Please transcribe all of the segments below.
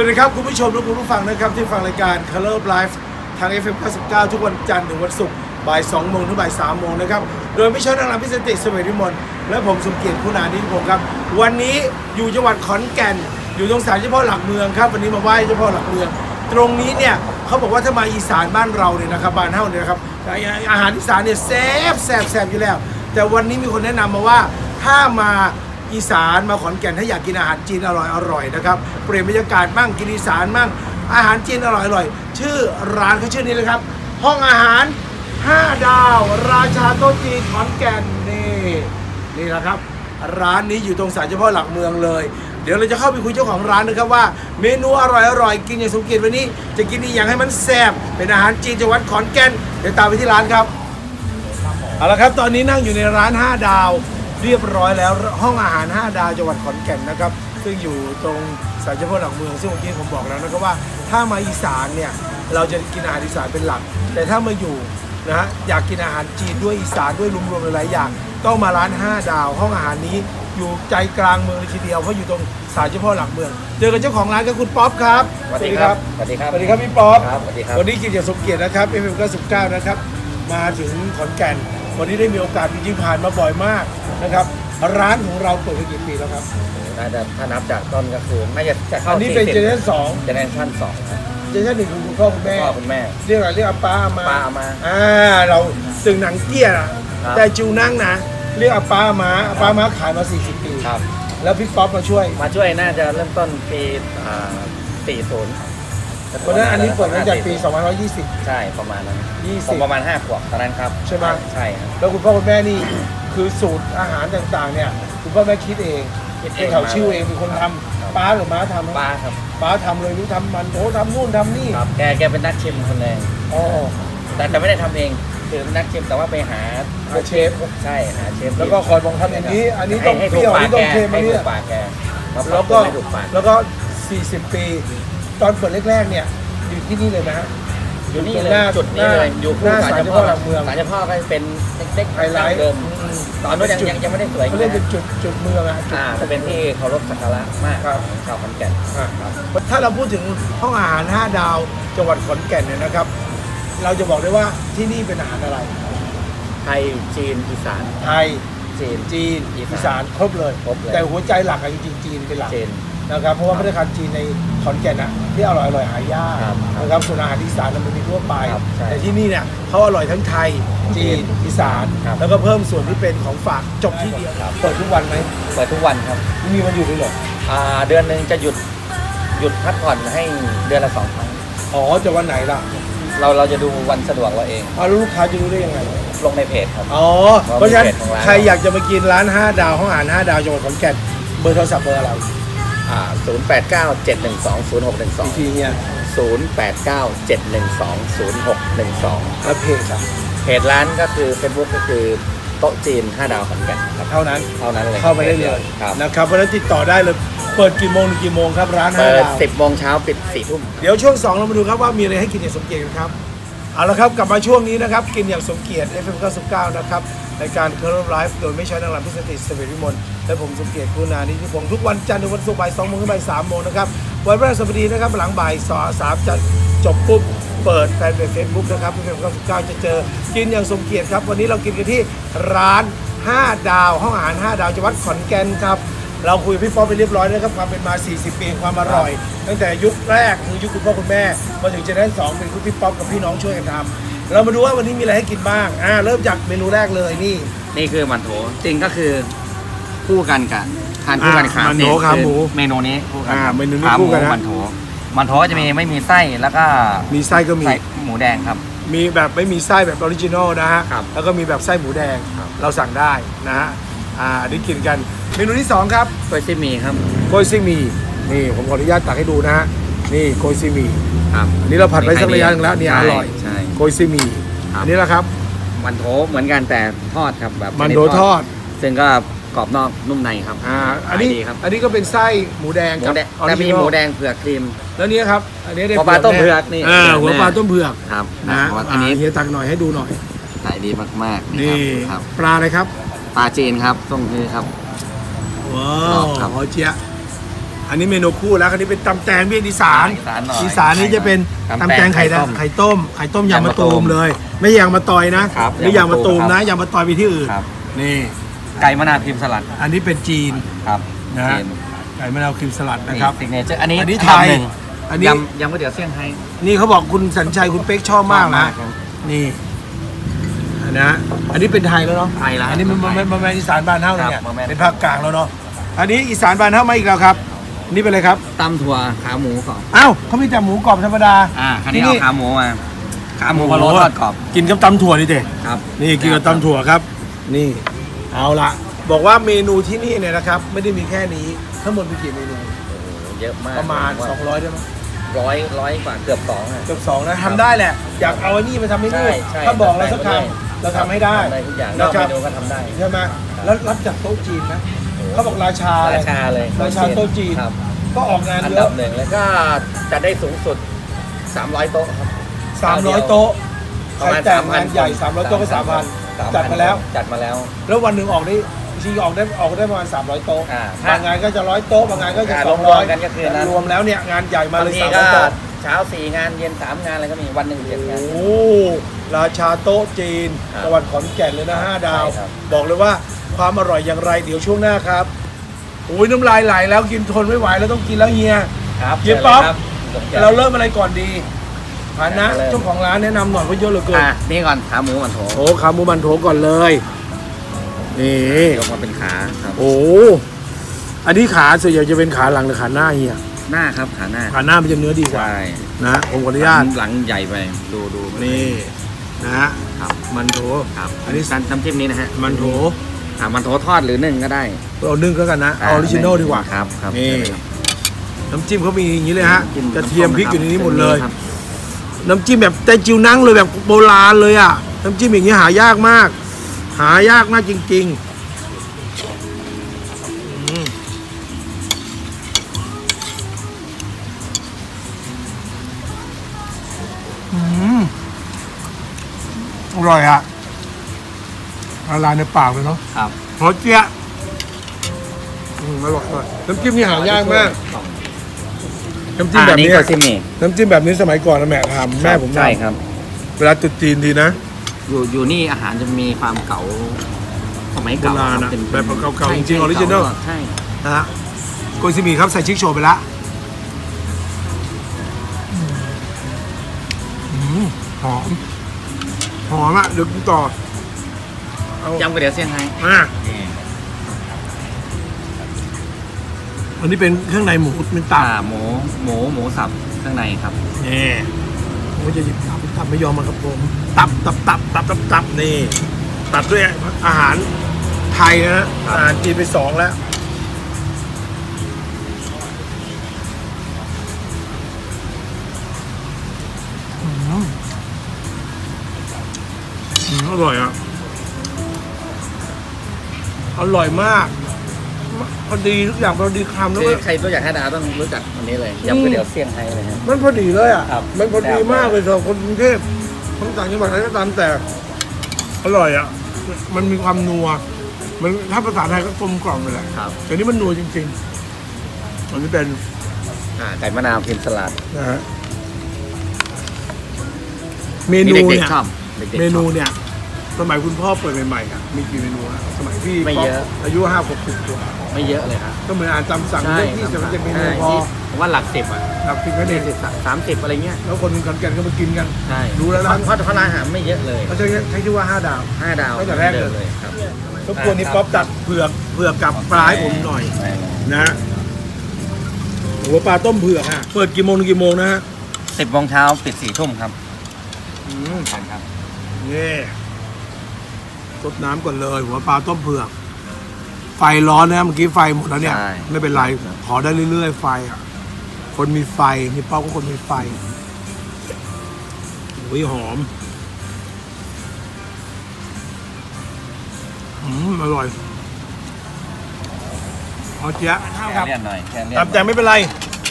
วัสดีครับคุณผู้ชมและคุณผู้ฟังนะครับที่ฟังรายการ Color Life ทาง FM 99 ทุกวันจันทร์ถึงวันศุกร์บ่าย2โมงถึงบ่าย3โมงนะครับ โดยไม่ใช่นักรำพิเศษติสเวทิมลและผมสมเกียรติคุณานิพงศ์ครับ วันนี้อยู่จังหวัดขอนแก่น อยู่ตรงศาลเจ้าพ่อหลักเมืองครับวันนี้มาไหว้เจ้าพ่อหลักเมือง ตรงนี้เนี่ยเขาบอกว่าถ้ามาอีสานบ้านเราเนี่ยนะครับบ้านเฮาเนี่ยนะครับอาหารอีสานเนี่ยแซ่บแซ่บแซ่บอยู่แล้ว แต่วันนี้มีคนแนะนำมาว่าถ้ามา อีสานมาขอนแก่นถ้าอยากกินอาหารจีนอร่อยอร่อยนะครับเปลี่ยนบรรยากาศบ้างกินอีสานบ้างอาหารจีนอร่อยอร่อยชื่อร้านเขาชื่อนี้เลยครับ ห้องอาหาร 5 ดาว ราชาโต๊ะจีนขอนแก่นนี่นี่แหละครับ ร้านนี้อยู่ตรงศาลเจ้าพ่อหลักเมืองเลย เดี๋ยวเราจะเข้าไปคุยเจ้าของร้านนะครับว่า เมนูอร่อยอร่อยกินอย่างสมเกียรติวันนี้ จะกินอีกอย่างให้มันแซ่บเป็นอาหารจีนจังหวัดขอนแก่นเดี๋ยวตามไปที่ร้านครับเอาละครับตอนนี้นั่งอยู่ในร้าน 5 ดาว เรียบร้อยแล้วห้องอาหาร 5 ดาวจังหวัดขอนแก่นนะครับ ซึ่งอยู่ตรงสายเฉพาะหลักเมือง ซึ่งเมื่อกี้ผมบอกแล้วนะครับว่า ถ้ามาอีสานเนี่ยเราจะกินอาหารอีสานเป็นหลัก แต่ถ้ามาอยู่นะฮะอยากกินอาหารจีนด้วยอีสานด้วยรวมๆหลายๆอย่างต้องมาร้าน 5 ดาว ห้องอาหารนี้อยู่ใจกลางเมืองเลยทีเดียวเพราะอยู่ตรงสายเฉพาะหลักเมือง เจอกับเจ้าของร้านก็คุณป๊อปครับสวัสดีครับสวัสดีครับสวัสดีครับพี่ป๊อปครับสวัสดีครับวันนี้กินอย่างสมเกียรตินะครับ FM 99นะครับมาถึงขอนแก่น วันนี้ได้มีโอกาสจริงๆผ่านมาบ่อยมากนะครับ ร้านของเราเปิดมากี่ปีแล้วครับน่าจะถ้านับจากต้นก็คือน่าจะจะเข้าอันนี้เป็น generation สอง generation สองครับ generation หนึ่งคือคุณพ่อคุณแม่พ่อคุณแม่ เรียกอะไรเรียกอาป้าอามาป้าอามา อ่าเราตึ่งนั้งเกี้ยนะครับแต้จิ๋วนั้งนะเรียกอาป้าอามาอาป้าอามาขายมา 40 ปี ครับ แล้วพี่ป๊อปมาช่วย มาช่วยน่าจะเริ่มต้นปีอ่า40 เพราะฉะนั้นอันนี้เปิดตั้งแต่ปี 2520 ใช่ประมาณนั้น20ผมประมาณ5ขวบตอนนั้นครับใช่ไหม ใช่ครับแล้วคุณพ่อคุณแม่นี่คือสูตรอาหารต่างๆ เนี่ยคุณพ่อแม่คิดเองคิดเองเขาชื่อเองเป็นคนทำป้าหรือม้าทำป้าครับป้าทำเลยรู้ทำมันโถทำนู่นทำนี่ครับแกแกเป็นนักชิมคนแรกอ๋อ แต่แต่ไม่ได้ทำเองคือเป็นนักชิมแต่ว่าไปหาหาเชฟ ใช่หาเชฟแล้วก็คอยบอกทำอย่างนี้ อันนี้ต้องให้เปรี้ยวอันนี้ต้องเค็มอัให้นถูนี้ กปากแกมาปแล้รัวบก็ ให้ถูกปากแล้วก็ 40 ปี ตอนเปิดแรกๆเนี่ยอยู่ที่นี่เลยนะฮะ อยู่นี่ตรงเลยหน้าจุดนี้เลย อยู่หน้าศาลเจ้าพ่อหลักเมืองศาลเจ้าพ่อก็เป็นเล็กๆไฮไลท์เดิมอืมตอนนั้นยังยังยังไม่ได้สวยเขาเรียกเป็นจุดจุดเมืองอะจุดอ่าจะเป็นที่เคารพสักการะมากครับของชาวขอนแก่นอะถ้าเราพูดถึงห้องอาหาร 5 ดาวจังหวัดขอนแก่นเนี่ยนะครับ เราจะบอกได้ว่าที่นี่เป็นอาหารอะไร ไทยจีนอีสานไทยจีนจีนอีสานอีสานครบเลยครบเลย แต่หัวใจหลักอะจริงๆจีนเป็นหลักจีน นะครับเพราะว่าพัฒนาคารจีนในขอนแก่นอะที่อร่อยอร่อยหายากครับนะครับส่วนอาหารอีสานน่ะมันมีทั่วไป ครับใช่แต่ที่นี่เนี่ยเขาอร่อยทั้งไทยจีนอีสาน ครับ แล้วก็เพิ่มส่วนที่เป็นของฝากจบที่เดียวเปิดทุกวันไหมเปิดทุกวันครับมีวันหยุดด้วยเหรออ่าเดือนหนึ่งจะหยุดหยุดพักผ่อนให้เดือนละสองครั้งอ๋อจะวันไหนล่ะเราเราจะดูวันสะดวกเราเอง เอาแล้วลูกค้าจะรู้ได้ยังไง ลงในเพจครับ อ๋อ เพราะเพราะฉะนั้นมีเพจของร้านใครอยากจะมากินร้าน 5 ดาวห้องอาหาร 5 ดาวจังหวัดขอนแก่นเบอร์โทรศัพท์เบอร์อะไร อ่าศูนย์แปดเก้าเจ็ดหนึ่งสองศูนย์หกหนึ่งสองอีกทีเนี่ยศูนย์แปดเก้าเจ็ดหนึ่งสองศูนย์หกหนึ่งสองแล้วเพจครับเพจร้านก็คือเฟซบุ๊กก็คือโต๊ะจีน 5 ดาวขอนแก่นครับ เท่านั้นเท่านั้นเลยเข้าไปได้เลยครับนะครับเพราะฉะนั้นติดต่อได้เลยเปิดกี่โมงถึงกี่โมงครับร้าน 5 ดาวเปิด 10โมงเช้าปิด4ทุ่ม เดี๋ยวช่วง2เรามาดูครับว่ามีอะไรให้กินอย่างสมเกียรติกันครับ เอาละครับกลับมาช่วงนี้นะครับ กินอย่างสมเกียรติ FM 99 นะครับ ในการเคอร์ไลฟ์โดยไม่ใช้นางรำพิเศษติสเวทวิมลและผมสมเกียรติคุณานิธิพงศ์ทุกวันจันทร์ถึงวันศุกร์บ่าย2โมงถึงบ่าย3โมงนะครับวันพฤหัสบดีนะครับหลังบ่ายสอสามจะจบปุ๊บเปิดแฟนเพจเฟซบุ๊กนะครับ FM 99จะเจอกินอย่างสมเกียรติครับ วันนี้เรากินกันที่ร้าน 5 ดาว ห้องอาหาร 5 ดาวจังหวัดขอนแก่นครับ เราคุยกับพี่ป๊อปไปเรียบร้อยแล้วครับความเป็นมา 40 ปีความอร่อย ตั้งแต่ยุคแรกคือยุคคุณพ่อคุณแม่มาถึง generation สองเป็นคุณพี่ป๊อปกับพี่น้องช่วยกันทำ เรามาดูว่าวันนี้มีอะไรให้กินบ้าง อ่า เริ่มจากเมนูแรกเลยนี่ นี่คือหมั่นโถวจริงก็คือคู่กันกับทานคู่กันครับอ่ามั่นโถวขาหมูคือเมนูนี้คู่กันอ่าครับเมนูนี้ขาหมูคู่กันนะหมั่นโถวหมั่นโถวจะมีไม่มีไส้แล้วก็มีไส้ก็มีไส้หมูแดงครับ มีแบบไม่มีไส้แบบ original นะฮะครับแล้วก็มีแบบไส้หมูแดงครับเราสั่งได้นะฮะอ่าอันนี้กินกัน เมนูที่สองครับกล้วยซี่หมีครับโกยซิมีนี่ผมขออนุญาตตักให้ดูนะฮะ นี่โกยซิมีครับอันนี้เราผัดไว้สักระยะหนึงแล้วเนี่ยอร่อยใช่ โกยซิมีครับ อันนี้แหละครับ มันโถเหมือนกันแต่ทอดครับแบบมันโดทอดซึ่งก็กรอบนอกนุ่มในครับอ่าอันนี้ขายดีครับอันนี้ก็เป็นไส้หมูแดงหมูกับแดงออแต่ริมีจินอหมูลแดงเผือกครีม แล้วเนี้ครับอันนี้ได้หัวปลาต้มเผือกนี่าหัวปลาต้มเผือกครับนะอันนี้อ่าเฮียตักหน่อยให้ดูหน่อย ขายดีมากๆนี่ครับปลาอะไรครับปลาจีนครับตรงนี้ครับ ว้าครัวบครับหอเจี๊ยะ อันนี้เมนูคู่แล้วอันนี้เป็นตำแตงเบี้ยอีสานอีสานหน่อยอีสานนี่จะเป็นตำตำแตแตงงไข่ดาวไข่ต้มไข่ต้มไข่ต้มยางยางมะมะตูตูมมเลย ไม่ยางมะตอยนะครับนี่ยางมะตูมยางมะตูมนะยางมะตอยไปที่อื่นครับ นี่ ไก่มะนาวพิมพ์สลัดอันนี้เป็นจีนครับนะฮะไก่มะนาวครีมสลัดนะครับซิกเนเจอร์อันนี้อันนี้อัไทยดับหนึ่งอันนี้ยำยำก๋วยเตี๋ยวเซี่ยงไฮ้นี่เขาบอกคุณสัญชัยคุณเป๊กชอบมากนะ ครับ นี่อันนะ อันนี้เป็นไทยแล้วเนาะไทยแล้วอันนี้มันมันมันมันเป็นอีสานบ้านเท่าเลยเนี่ยครับมันเป็นภาคกลางแล้วเนาะ อันนี้อีสานบ้านเท่ามาอีกแล้วครับอั นนี่เป็นอะไรครับตำถั่วขาหมูกรอบอ้าวเขามีแต่หมูกรอบธรรมดา อ่าคันนี้ที่นี่เอาขาหมูมา ขาหมูพะโล้ทอดกรอบ กินกับตำถั่วนี่เด็ครับ นี่กินกับตำถั่วครับ นี่ เอาละบอกว่าเมนูที่นี่เนี่ยนะครับ ไม่ได้มีแค่นี้ ทั้งหมดมีกี่เมนู เยอะมาก ประมาณ 200ได้ไหมร้อยร้อยกว่าเกือบสองอะเกือบสองนะทำได้แหละ อยากเอาอันนี้มาทำให้นี่ใช่ใช่ถ้าบอกเราสักคได้ำเราทำให้ได้ทำได้ทุกอย่างนนะอกคเมรับนูก็ทำได้ใช่ไหมแล้วรับจากโต๊ะจีนนะ เขาบอกราชาราชาเลยราชาโต๊ะจีนครับก็ออกงานอันเยดัอะบหนึ่งแล้วก็จะได้สูงสุด 300 โต๊ะครับ สามร้อยโต๊ะประใครมาณแต่ง3,000งานใหญ่สามร้อยโต๊ะก็สามพัน3,000จัดมาแล้ว จัดมาแล้ว แล้ววันหนึ่งออกได้จริงๆออกได้ออกได้ประมาณ300 โต๊ะอ่าบางงานก็จะร้อยโต๊ะบางงานก็จะอ่าสองรร้วอยมๆกันก็คือนั้นรวมแล้วเนี่ยงานใหญ่มาเลยบางทีสามก็ร้อยโต๊ะเช้าสี่งานเย็นสามงานอะไรก็มีวันหนึ่งเจ็ดงาน โอ้ราชาโต๊ะจีนครับจังหวัดขอนแก่นเลยนะห้าดาว ใช่ครับ บอกเลยว่า ความอร่อยอย่างไร เดี๋ยวช่วงหน้าครับโอ้ยน้ำลายไหลแล้วกินทนไม่ไหวแล้วต้องกินแล้วเฮียครับเฮียป๊อปชิญลครับเราเริ่มอะไรก่อนดีฐานะเริ่มเจ้าของร้านแนะนำหน่อยว่าเยอะเหลือเกินอะนี่ก่อนขาหมูมันโถโอ้ขาหมูมันโถก่อนเลยนี่ยกมาเป็นขาครับ โอ้อันนี้ขาส่วนใหญ่จะเป็นขาหลังหรือขาหน้าเฮียหน้าครับขาหน้าขาหน้ามันจะเนื้อดีกว่าใช่นะผมขออนุญาตหลังใหญ่ไปดูดูนี่นะฮะครับหมั่นโถวครับอันนี้น้ำน้ำจิ้มนี้นะฮะหมั่นโถว อะหมั่นโถวทอดหรือนึ่งก็ได้เรานึ่งก็กันนะเอา original ดีกว่าครับครับนี่น้ำจิ้มเขามีอย่างนี้เลยฮะจิ้มกระเทียมพริกอยู่ในนี้หมดเลยครับน้ำจิ้มแบบแต้จิ๋วนั้งเลยแบบโบราณเลยอะน้ำจิ้มอย่างนี้หายากมาก หายากมากจริงๆอืมอืมอร่อยอะ ละลายในปากเลยเนาะครับหอเจี๊ยะอืมอร่อยอร่อยน้ำจิ้มนี่หายากมากน้ำจิ้มอ่าแบบนี่นี้ก็ซิมนี่น้ำจิ้มแบบนี้สมัยก่อนนะแม่ทำแม่ผมทใช่ครับำเวลาจุดจีนทีนะ อยู่อยู่นี่อาหารจะมีความเก่าสมัยเก่าโบราณคอะบป็นแบบเก่าๆใช่จริงๆใช่ original ก่าใช่นะฮะโกยซิมีครับใส่ชิคโชว์ไปละอืมหอม หอมอะเดี๋ยวกินต่อเอา ยำก๋วยเตี๋ยวเซี่ยงไฮ้อะอันนี้เป็นเครื่องในหมูเป็นตัอ่าบหมูหมูหมูสับข้างในครับนี่ผมก็จะหยิบตับตับไม่ยอมมากับผมตับตับตับตับตับตับนี่ตัดด้วยอาหารไทยนะฮะอาหารจีนไปสองแล้วอืมอืมอร่อยอะ อร่อยมาก พอดีทุกอย่างพอดีคำแล้วคือก็ ใครตัวอยากให้ดาวต้องรู้จักอันนี้เลยยำก๋วยเตี๋ยวเซี่ยงไฮ้เลยฮะ มันพอดีเลยอะ ครับมันพอดีมากเลยสำหรับคนกรุงเทพคนต่างจังหวัดอะไรก็ตามแต่ อร่อยอะ มันมีความนัว มันถ้าภาษาไทยก็กลมกล่อมไปแหละครับ แต่นี่มันนัวจริงๆ อันนี้เป็นอ่าไก่มะนาวพิมพ์สลัดนะฮะเมนูนี่เด็เนี่กยๆชอบเด็กๆชอบเมนูเนี่ย สมัยคุณพ่อเปิดใหม่ๆอะมีกี่เมนูอะสมัยพี่ไม่เยอะ ป๊ปอายุห้าหกสิบตัวไม่เยอะเลยครับก็เหมือนอ่านจำสั่งเรื่องที่จะมันจะเมนูใช่พอผมว่าหลักสิบอะหลับสิบก็เด็ยี่กสิบสามสิบอะไรเงี้ยแล้วคนขอนแก่นก็มากินกัน ใช่รู้แล้วนะเพราะเพราะร้านอาหารไม่เยอะเลยเขาใช้ใช้ชื่อว่าห้าดาว ห้าดาวตั้งแต่แรกเลย เลยครับรบกวนนี่ป๊อปตัดเผือกเผือกกับปลาให้ผมหน่อยได้เลย นะหัวปลาต้มเผือกฮะเปิดกี่โมงถึงกี่โมงนะฮะสิบโมงเช้าปิดสี่ทุ่มครับอืมครับ นี่ รดน้ำก่อนเลย หัวปลาต้มเผือก ไฟร้อนนะเมื่อกี้ไฟหมดแล้วเนี่ย ใช่ ไม่เป็นไร ขอได้เรื่อยๆ ไฟอะ คนมีไฟมีเป้าก็คนมีไฟโอ้ยหอมอืมอร่อยเอาเจ๊ะข้าวครับ แค่เลี่ยนหน่อยแค่เลี่ยนตำแตงไม่เป็นไร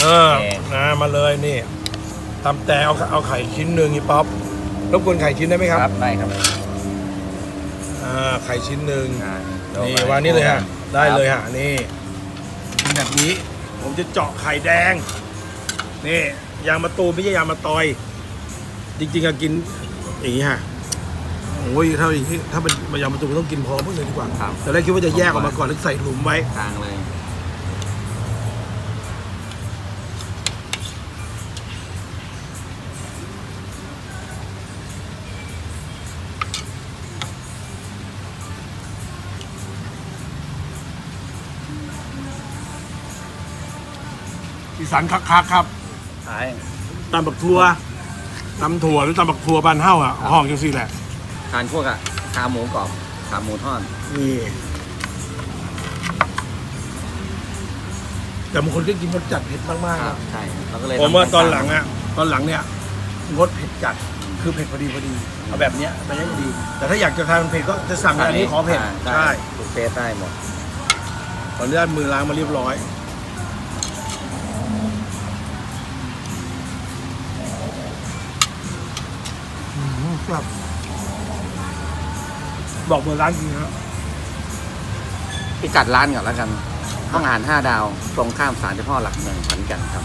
เออโอเค นะมาเลยนี่ตำแตงเอาเอาไข่ชิ้นหนึ่งนี่ป๊อปรบกวนไข่ชิ้นได้ไหมครับ ครับได้ครับอ่า ไข่ชิ้นหนึ่งได้นี่วางนี่เลยฮะ ได้เลยฮะ นี่กินแบบนี้ ผมจะเจาะไข่แดง นี่ยางมะตูมไม่ใช่ยางมะตอย จริงๆอะกินอย่างนี้ฮะ โอ้ยถ้าอย่างนี้ถ้าเป็นมายางมะตูมต้องกินพร้อมกันเลยดีกว่า ครับแต่แรกคิดว่าจะแยกออกมาก่อนแล้วใส่หลุมไว้ กลางเลย สีสันคักๆครับใช่ตำบักทัวตำถั่วหรือตำบักทัวบานเฮ้าอะห้องจังสี่แหละทานพวกอะขาหมูกรอบขาหมูทอดนี่แต่บางคนก็กินรสจัดเผ็ดมากๆครันะบใช่เราก็เลยผมว่าทำตอนหลังอะตอนหลังเนี่ยงดเผ็ดจัดคือเผ็ดพอดีพอดีเอาแบบเนี้ยไปได้พอดี แต่ถ้าอยากจะทานเผ็ดก็จะสั่งอันนี้ขอเผ็ดาใช่ทุกเทสได้หมดข ออนุญาตมือล้างมาเรียบร้อยอืมครับ บอกเบอร์ร้านจริงครับพิกัดร้านก่อนแล้วกัน ห้องอาหาร 5 ดาว ตรงข้ามศาลเจ้าพ่อหลักเมืองขอนแก่นครับ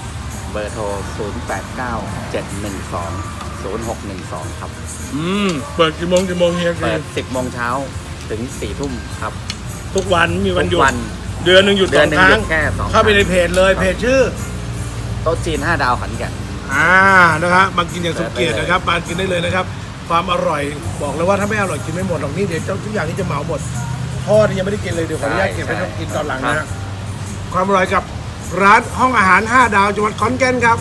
เบอร์โทร 0 8 9 7 1 2 0 6 1 2 ครับ อืม เปิดกี่โมงกี่โมงเฮียเปิคือด10โมงเช้าถึง 4 ทุ่มครับ ทุกวันมีวันหยุดทุกวัน เดือนหนึ่งหยุดเดืสออนงหนึ่งคหยุรั้งดแค่สองเข้าไปในเพจเลยเพจชื่อ โต๊ะจีน5ดาวขอนแก่น อ่านะครับมากินอย่างสมเกียรตินะครับมากินได้เลยนะครับ ความอร่อยบอกเลยว่าถ้าไม่อร่อยกินไม่หมดหรอกนี่เดี๋ยวเจ้าทุกอย่างที่จะเหมาหมดทอดนี่ยังไม่ได้กินเลยเดี๋ยวขออนุญาตใช่เก็บไว้ใช่ต้องกินตอนหลังนะครัฮะบ ความอร่อยกับร้านห้องอาหาร 5 ดาวจังหวัดขอนแก่นครับ